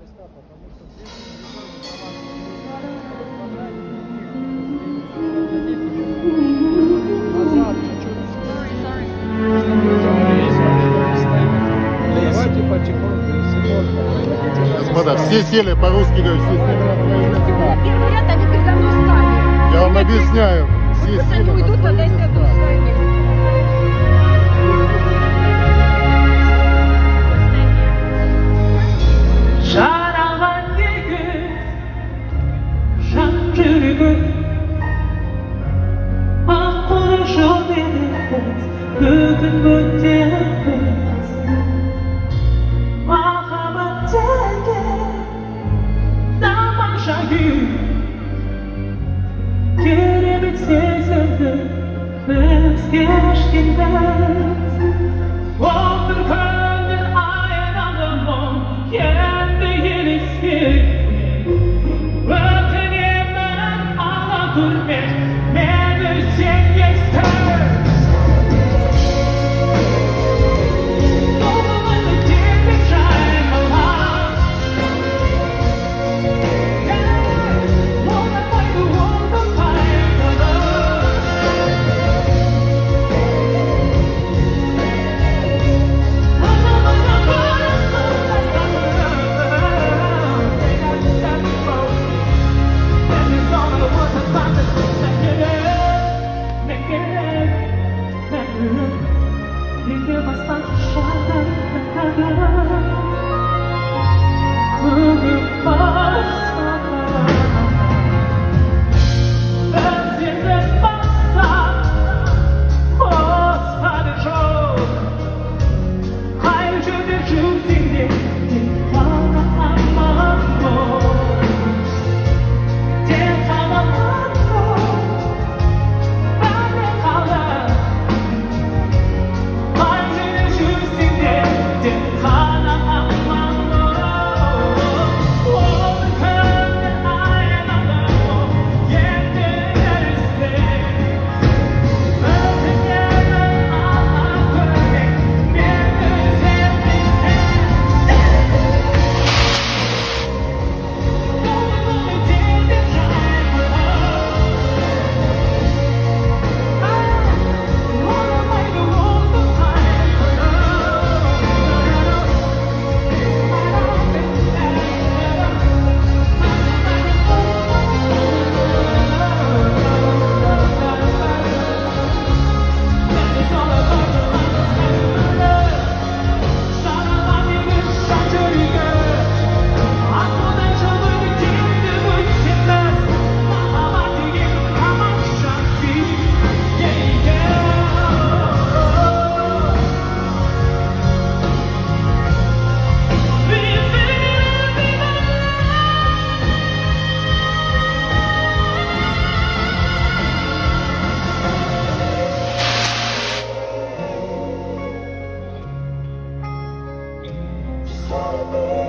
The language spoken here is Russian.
места, потому что если можно. Господа, все сели, по-русски говорю, все сели на свои места. Первый ряд они передо мной встали. Я вам объясняю, все сели они на свои места. Сезімді бізге ешкімді Отырған Música